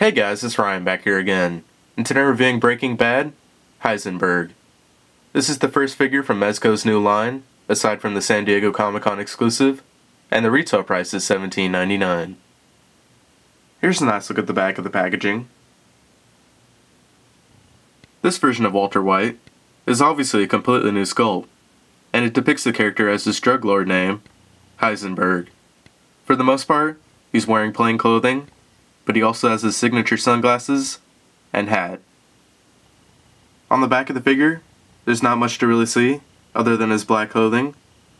Hey guys, it's Ryan back here again, and today we're reviewing Breaking Bad, Heisenberg. This is the first figure from Mezco's new line, aside from the San Diego Comic Con exclusive, and the retail price is $17.99. Here's a nice look at the back of the packaging. This version of Walter White is obviously a completely new sculpt, and it depicts the character as his drug lord name, Heisenberg. For the most part, he's wearing plain clothing, but he also has his signature sunglasses and hat. On the back of the figure, there's not much to really see, other than his black clothing,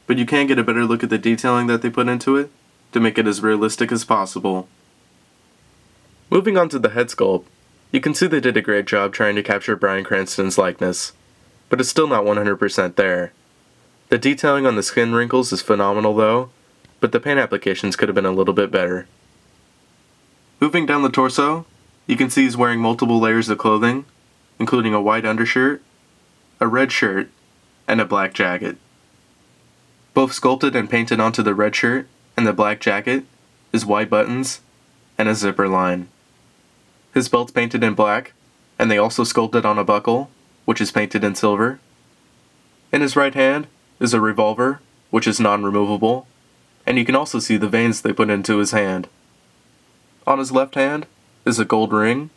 but you can get a better look at the detailing that they put into it to make it as realistic as possible. Moving on to the head sculpt, you can see they did a great job trying to capture Bryan Cranston's likeness, but it's still not 100% there. The detailing on the skin wrinkles is phenomenal though, but the paint applications could have been a little bit better. Moving down the torso, you can see he's wearing multiple layers of clothing, including a white undershirt, a red shirt, and a black jacket. Both sculpted and painted onto the red shirt and the black jacket is white buttons and a zipper line. His belt's painted in black, and they also sculpted on a buckle, which is painted in silver. In his right hand is a revolver, which is non-removable, and you can also see the veins they put into his hand. On his left hand is a gold ring,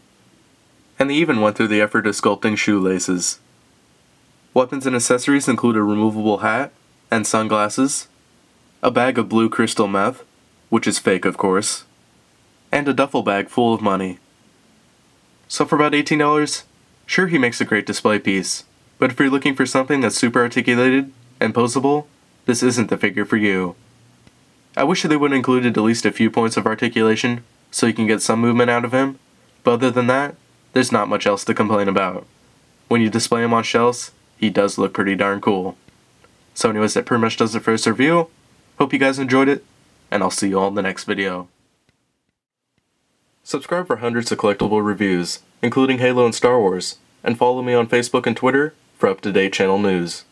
and they even went through the effort of sculpting shoelaces. Weapons and accessories include a removable hat and sunglasses, a bag of blue crystal meth, which is fake of course, and a duffel bag full of money. So for about $18, sure he makes a great display piece, but if you're looking for something that's super articulated and posable, this isn't the figure for you. I wish they would have included at least a few points of articulation so you can get some movement out of him, but other than that, there's not much else to complain about. When you display him on shelves, he does look pretty darn cool. So anyways, that pretty much does it for this review. Hope you guys enjoyed it, and I'll see you all in the next video. Subscribe for hundreds of collectible reviews, including Halo and Star Wars, and follow me on Facebook and Twitter for up-to-date channel news.